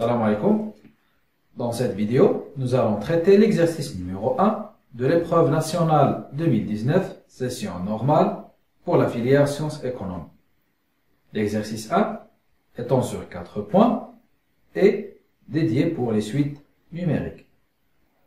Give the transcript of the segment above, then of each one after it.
Salam alaikum. Dans cette vidéo, nous allons traiter l'exercice numéro 1 de l'épreuve nationale 2019, session normale, pour la filière sciences économiques. L'exercice 1 étant sur 4 points et dédié pour les suites numériques.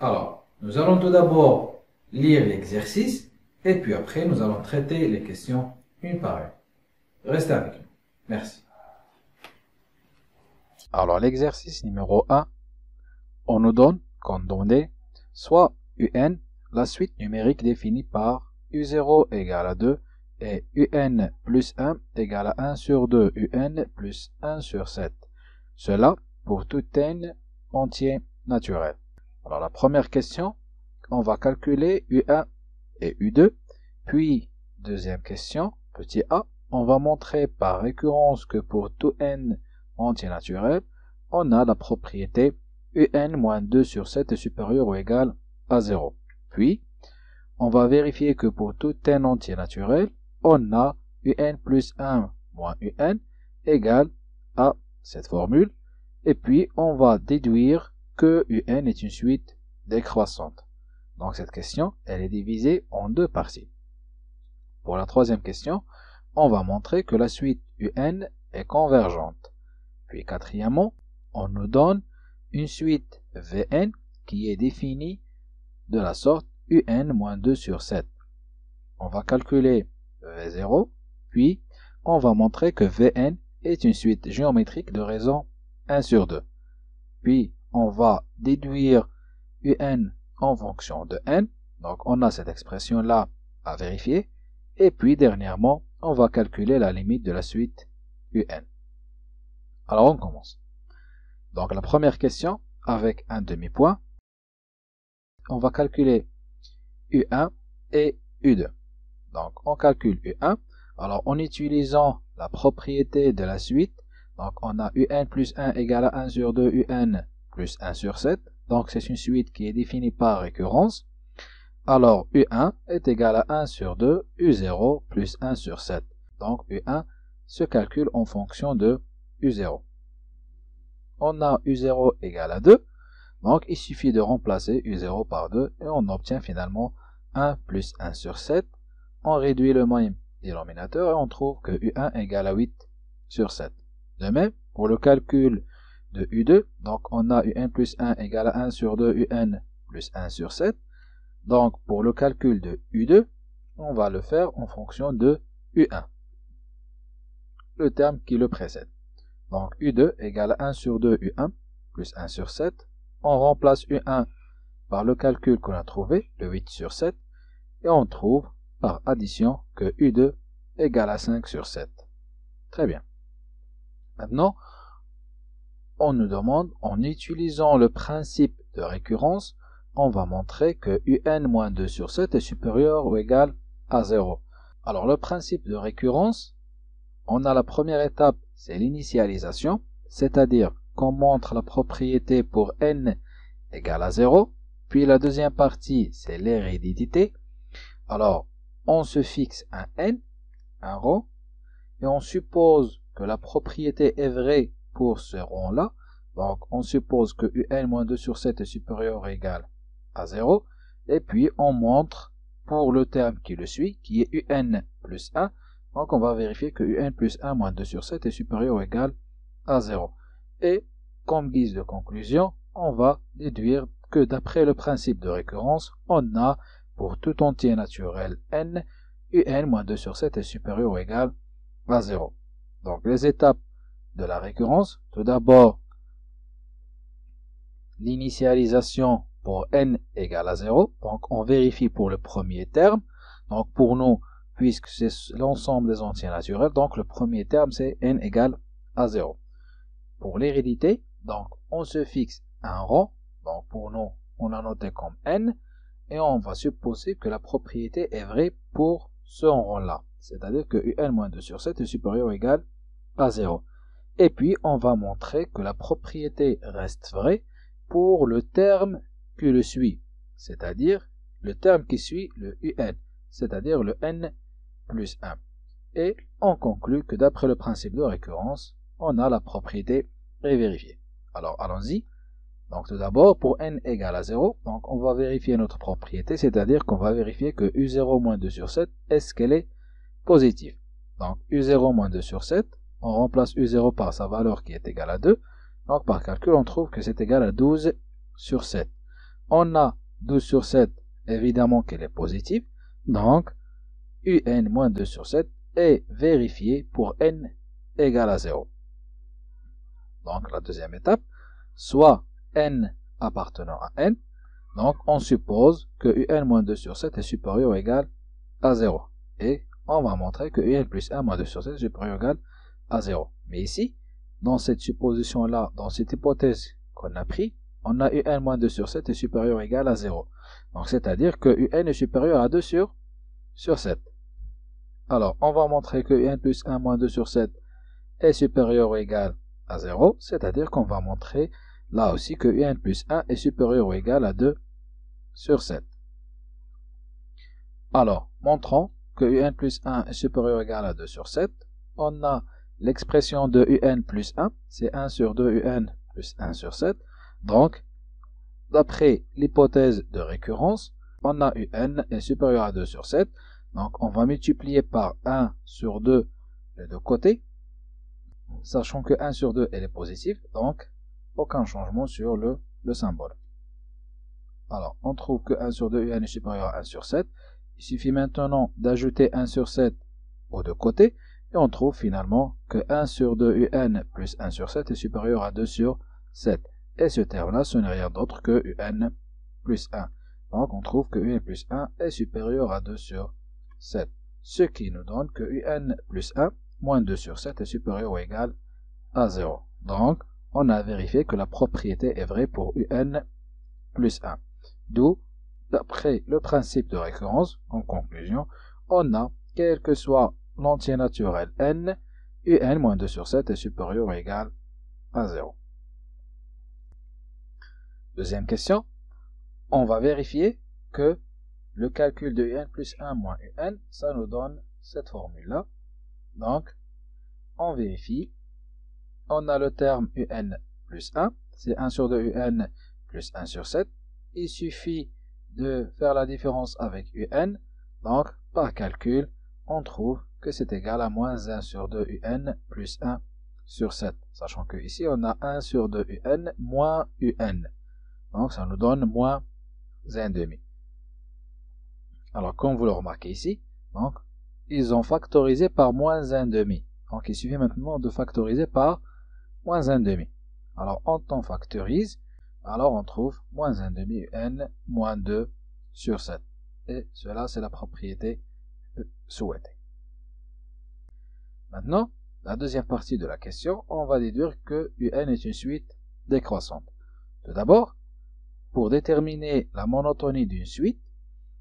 Alors, nous allons tout d'abord lire l'exercice et puis après nous allons traiter les questions une par une. Restez avec nous. Merci. Alors l'exercice numéro 1, on nous donne comme donné soit un, la suite numérique définie par u0 égale à 2 et un plus 1 égale à 1 sur 2 un plus 1 sur 7. Cela pour tout n entier naturel. Alors la première question, on va calculer u1 et u2, puis deuxième question, petit a, on va montrer par récurrence que pour tout n entier naturel, on a la propriété un moins 2 sur 7 est supérieur ou égal à 0. Puis, on va vérifier que pour tout n entier naturel, on a un plus 1 moins un égale à cette formule. Et puis, on va déduire que un est une suite décroissante. Donc, cette question, elle est divisée en deux parties. Pour la troisième question, on va montrer que la suite un est convergente. Puis quatrièmement, on nous donne une suite Vn qui est définie de la sorte un moins 2 sur 7. On va calculer V0, puis on va montrer que Vn est une suite géométrique de raison 1 sur 2. Puis on va déduire un en fonction de n, donc on a cette expression-là à vérifier, et puis dernièrement, on va calculer la limite de la suite un. Alors on commence. Donc la première question, avec un demi-point, on va calculer U1 et U2. Donc on calcule U1. Alors en utilisant la propriété de la suite, donc on a UN plus 1 égale à 1 sur 2 UN plus 1 sur 7. Donc c'est une suite qui est définie par récurrence. Alors U1 est égal à 1 sur 2 U0 plus 1 sur 7. Donc U1 se calcule en fonction de U0 on a U0 égale à 2. Donc il suffit de remplacer U0 par 2 et on obtient finalement 1 plus 1 sur 7. On réduit le même dénominateur et on trouve que U1 égale à 8 sur 7. De même, pour le calcul de U2, donc on a U1 plus 1 égale à 1 sur 2 UN plus 1 sur 7. Donc pour le calcul de U2, on va le faire en fonction de U1, le terme qui le précède. Donc U2 égale 1 sur 2 U1 plus 1 sur 7. On remplace U1 par le calcul qu'on a trouvé, le 8 sur 7, et on trouve par addition que U2 égale à 5 sur 7. Très bien. Maintenant, on nous demande, en utilisant le principe de récurrence, on va montrer que UN moins 2 sur 7 est supérieur ou égal à 0. Alors le principe de récurrence, on a la première étape c'est l'initialisation, c'est-à-dire qu'on montre la propriété pour n égale à 0. Puis la deuxième partie, c'est l'hérédité. Alors, on se fixe un n, un rond, et on suppose que la propriété est vraie pour ce rond-là. Donc, on suppose que un moins 2 sur 7 est supérieur ou égal à 0. Et puis, on montre pour le terme qui le suit, qui est un plus 1, donc on va vérifier que un plus 1 moins 2 sur 7 est supérieur ou égal à 0. Et comme guise de conclusion, on va déduire que d'après le principe de récurrence, on a pour tout entier naturel n, un moins 2 sur 7 est supérieur ou égal à 0. Donc les étapes de la récurrence, tout d'abord l'initialisation pour n égale à 0. Donc on vérifie pour le premier terme. Donc pour nous, puisque c'est l'ensemble des entiers naturels, donc le premier terme c'est n égale à 0. Pour l'hérédité, donc on se fixe un rang, donc pour nous on a noté comme n, et on va supposer que la propriété est vraie pour ce rang-là, c'est-à-dire que un-2 sur 7 est supérieur ou égal à 0. Et puis on va montrer que la propriété reste vraie pour le terme qui le suit, c'est-à-dire le terme qui suit le un, c'est-à-dire le n plus 1. Et on conclut que d'après le principe de récurrence, on a la propriété est vérifiée. Alors, allons-y. Donc, tout d'abord, pour n égale à 0, donc on va vérifier notre propriété, c'est-à-dire qu'on va vérifier que u0 moins 2 sur 7, est-ce qu'elle est positive Donc, u0 moins 2 sur 7, on remplace u0 par sa valeur qui est égale à 2. Donc, par calcul, on trouve que c'est égal à 12 sur 7. On a 12 sur 7, évidemment qu'elle est positive. Donc, un moins 2 sur 7 est vérifié pour n égale à 0. Donc, la deuxième étape, soit n appartenant à n, donc on suppose que un moins 2 sur 7 est supérieur ou égal à 0. Et on va montrer que un plus 1 moins 2 sur 7 est supérieur ou égal à 0. Mais ici, dans cette supposition-là, dans cette hypothèse qu'on a pris, on a un moins 2 sur 7 est supérieur ou égal à 0. Donc c'est-à-dire que un est supérieur à 2 sur, sur 7. Alors, on va montrer que un plus 1 moins 2 sur 7 est supérieur ou égal à 0, c'est-à-dire qu'on va montrer là aussi que un plus 1 est supérieur ou égal à 2 sur 7. Alors, montrons que un plus 1 est supérieur ou égal à 2 sur 7. On a l'expression de un plus 1, c'est 1 sur 2 un plus 1 sur 7. Donc, d'après l'hypothèse de récurrence, on a un est supérieur à 2 sur 7. Donc, on va multiplier par 1 sur 2 les deux côtés, sachant que 1 sur 2 est positif, donc aucun changement sur le, le symbole. Alors, on trouve que 1 sur 2 un est supérieur à 1 sur 7. Il suffit maintenant d'ajouter 1 sur 7 aux deux côtés, et on trouve finalement que 1 sur 2 un plus 1 sur 7 est supérieur à 2 sur 7. Et ce terme-là, ce n'est rien d'autre que un plus 1. Donc on trouve que un plus 1 est supérieur à 2 sur 7. Ce qui nous donne que un plus 1 moins 2 sur 7 est supérieur ou égal à 0. Donc, on a vérifié que la propriété est vraie pour un plus 1. D'où, d'après le principe de récurrence, en conclusion, on a, quel que soit l'entier naturel n, un moins 2 sur 7 est supérieur ou égal à 0. Deuxième question, on va vérifier que le calcul de un plus 1 moins un, ça nous donne cette formule-là. Donc, on vérifie. On a le terme un plus 1, c'est 1 sur 2 un plus 1 sur 7. Il suffit de faire la différence avec un. Donc, par calcul, on trouve que c'est égal à moins 1 sur 2 un plus 1 sur 7. Sachant que ici, on a 1 sur 2 un moins un. Donc, ça nous donne moins 1,5. Alors, comme vous le remarquez ici, donc, ils ont factorisé par moins 1,5. Donc, il suffit maintenant de factoriser par moins 1,5. Alors, quand on factorise, alors on trouve moins 1,5 n moins 2 sur 7. Et cela, c'est la propriété souhaitée. Maintenant, la deuxième partie de la question, on va déduire que un est une suite décroissante. Tout d'abord, pour déterminer la monotonie d'une suite,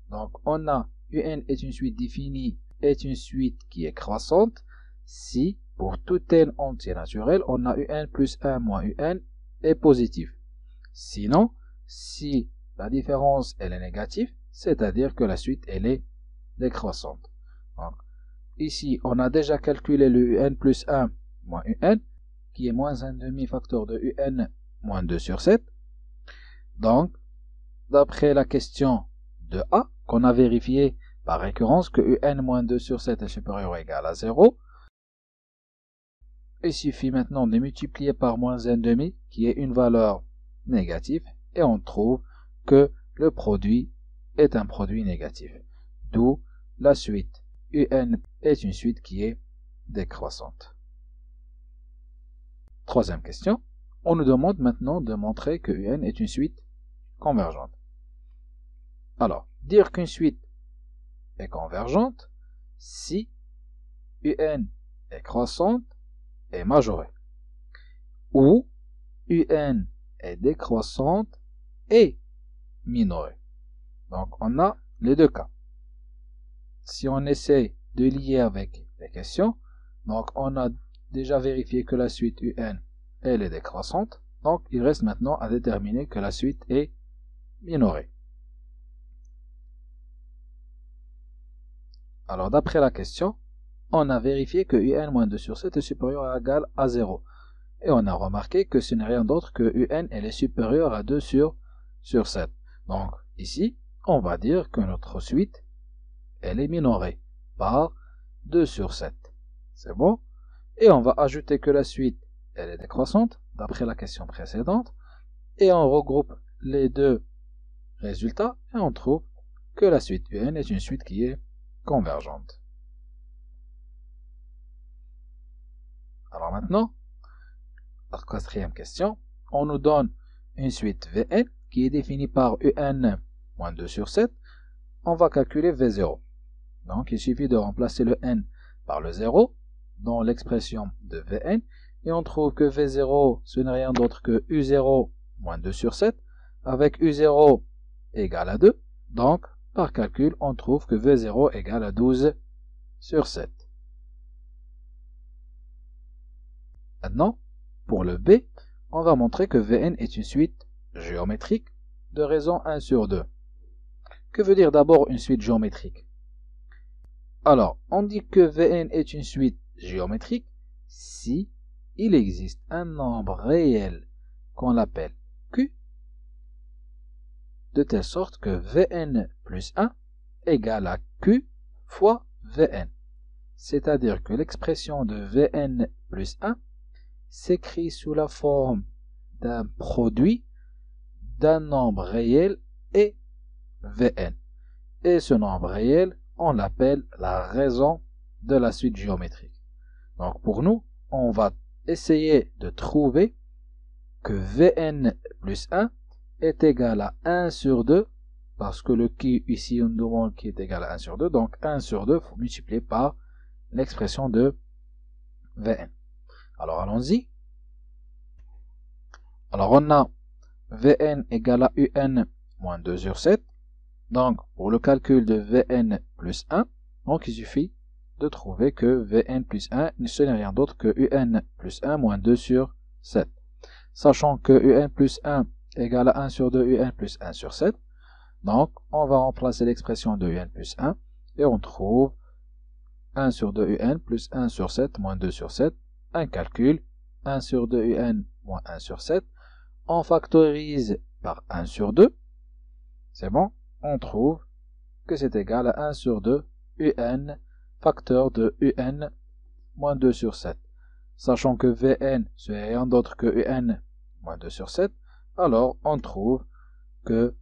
donc on a un est une suite définie, est une suite qui est croissante, si pour tout n entier naturel, on a un plus 1 moins un est positif. Sinon, si la différence elle est négative, c'est-à-dire que la suite elle est décroissante. Donc, ici, on a déjà calculé le un plus 1 moins un, qui est moins un demi-facteur de un moins 2 sur 7. Donc, d'après la question de A, qu'on a vérifié par récurrence que un moins 2 sur 7 est supérieur ou égal à 0, il suffit maintenant de multiplier par moins demi, qui est une valeur négative, et on trouve que le produit est un produit négatif. D'où la suite un est une suite qui est décroissante. Troisième question. On nous demande maintenant de montrer que un est une suite convergente. Alors, dire qu'une suite est convergente si un est croissante et majorée, ou un est décroissante et minorée. Donc, on a les deux cas. Si on essaie de lier avec les questions, donc on a déjà vérifié que la suite un elle est décroissante, donc il reste maintenant à déterminer que la suite est minorée. Alors d'après la question, on a vérifié que un moins 2 sur 7 est supérieur ou égal à 0. Et on a remarqué que ce n'est rien d'autre que un elle est supérieure à 2 sur, sur 7. Donc ici, on va dire que notre suite, elle est minorée par 2 sur 7. C'est bon? Et on va ajouter que la suite, elle est décroissante, d'après la question précédente. Et on regroupe les deux résultats et on trouve que la suite UN est une suite qui est convergente. Alors maintenant, la quatrième question, on nous donne une suite Vn qui est définie par un moins 2 sur 7. On va calculer V0. Donc il suffit de remplacer le n par le 0 dans l'expression de Vn et on trouve que V0 ce n'est rien d'autre que U0 moins 2 sur 7 avec U0 égale à 2. Donc par calcul on trouve que V0 égale à 12 sur 7. Maintenant, pour le B, on va montrer que Vn est une suite géométrique de raison 1 sur 2. Que veut dire d'abord une suite géométrique? Alors, on dit que Vn est une suite géométrique si il existe un nombre réel qu'on appelle Q, de telle sorte que Vn plus 1 égale à Q fois Vn. C'est-à-dire que l'expression de Vn plus 1 s'écrit sous la forme d'un produit d'un nombre réel et Vn. Et ce nombre réel, on l'appelle la raison de la suite géométrique. Donc pour nous, on va essayer de trouver que Vn plus 1 est égal à 1 sur 2, parce que le qui ici on demande qui est égal à 1 sur 2, donc 1 sur 2 faut multiplier par l'expression de Vn. Alors allons-y. Alors on a Vn égale à Un moins 2 sur 7. Donc pour le calcul de Vn plus 1, donc il suffit de trouver que Vn plus 1 ce n'est rien d'autre que Un plus 1 moins 2 sur 7. Sachant que Un plus 1 égale à 1 sur 2 Un plus 1 sur 7. Donc on va remplacer l'expression de Un plus 1 et on trouve 1 sur 2 Un plus 1 sur 7 moins 2 sur 7 un calcul, 1 sur 2 un moins 1 sur 7, on factorise par 1 sur 2, c'est bon, on trouve que c'est égal à 1 sur 2 un facteur de un moins 2 sur 7. Sachant que vn c'est rien d'autre que un moins 2 sur 7, alors on trouve que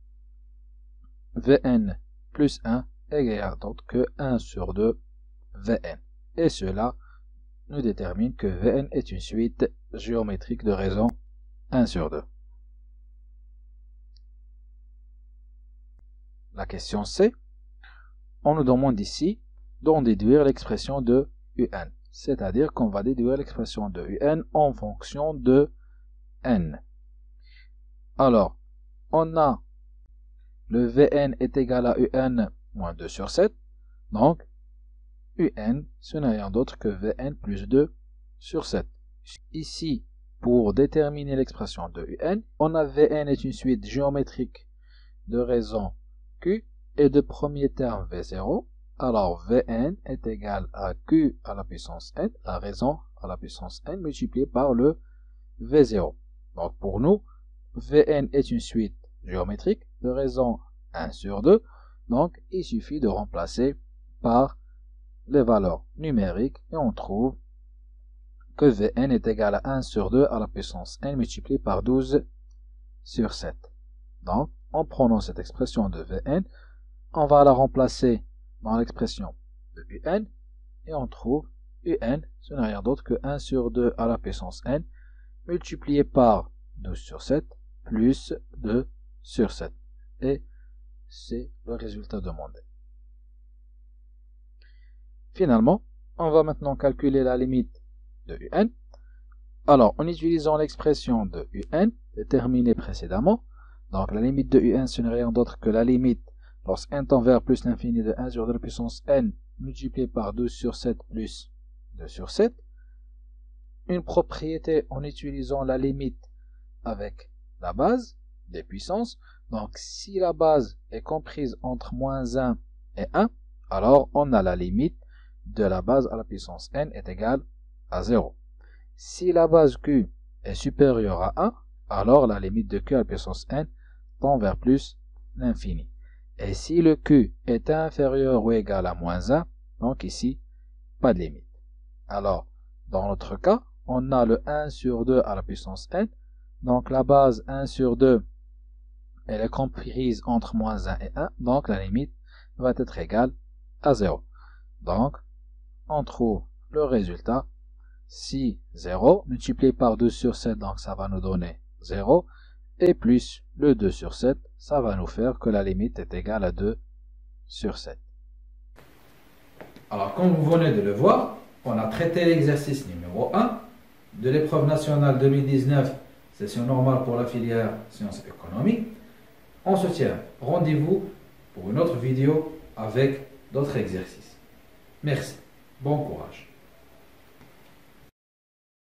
vn plus 1 est égal d'autre que 1 sur 2 vn. Et cela nous détermine que Vn est une suite géométrique de raison 1 sur 2. La question C, on nous demande ici d'en déduire l'expression de un, c'est-à-dire qu'on va déduire l'expression de un en fonction de n. Alors, on a le Vn est égal à un moins 2 sur 7, donc un, ce n'est rien d'autre que Vn plus 2 sur 7. Ici, pour déterminer l'expression de un, on a Vn est une suite géométrique de raison Q et de premier terme V0. Alors Vn est égal à Q à la puissance n, la raison à la puissance n multiplié par le V0. Donc pour nous, Vn est une suite géométrique de raison 1 sur 2. Donc il suffit de remplacer par les valeurs numériques et on trouve que Vn est égal à 1 sur 2 à la puissance n multiplié par 12 sur 7. Donc, en prenant cette expression de Vn, on va la remplacer dans l'expression de Un et on trouve Un, ce n'est rien d'autre que 1 sur 2 à la puissance n multiplié par 12 sur 7 plus 2 sur 7. Et c'est le résultat demandé. Finalement, on va maintenant calculer la limite de un. Alors, en utilisant l'expression de un déterminée précédemment, donc la limite de un ce n'est rien d'autre que la limite lorsque n tend vers plus l'infini de 1 sur 2 puissance n multiplié par 12 sur 7 plus 2 sur 7. Une propriété en utilisant la limite avec la base des puissances. Donc si la base est comprise entre moins 1 et 1, alors on a la limite de la base à la puissance n est égale à 0. Si la base q est supérieur à 1, alors la limite de q à la puissance n tend vers plus l'infini. Et si le q est inférieur ou égal à moins 1, donc ici, pas de limite. Alors, dans notre cas, on a le 1 sur 2 à la puissance n, donc la base 1 sur 2, elle est comprise entre moins 1 et 1, donc la limite va être égale à 0. Donc, on trouve le résultat. Si 0 multiplié par 2 sur 7, donc ça va nous donner 0. Et plus le 2 sur 7, ça va nous faire que la limite est égale à 2 sur 7. Alors, comme vous venez de le voir, on a traité l'exercice numéro 1 de l'épreuve nationale 2019, session normale pour la filière sciences économiques. On se tient rendez-vous pour une autre vidéo avec d'autres exercices. Merci. Bon courage.